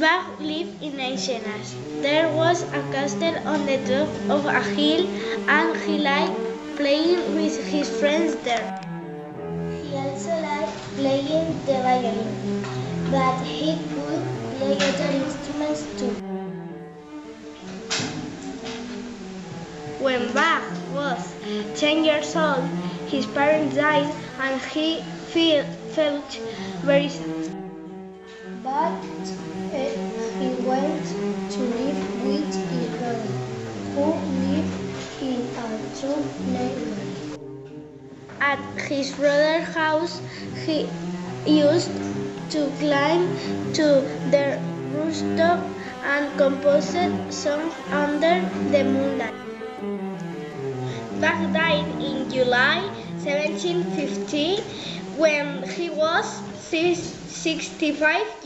Bach lived in Eisenach. There was a castle on the top of a hill and he liked playing with his friends there. He also liked playing the violin, but he could play other instruments too. When Bach was 10 years old, his parents died and he felt very sad. But At his brother's house, he used to climb to the rooftop and compose songs under the moonlight. Bach died in July 1750 when he was 65 years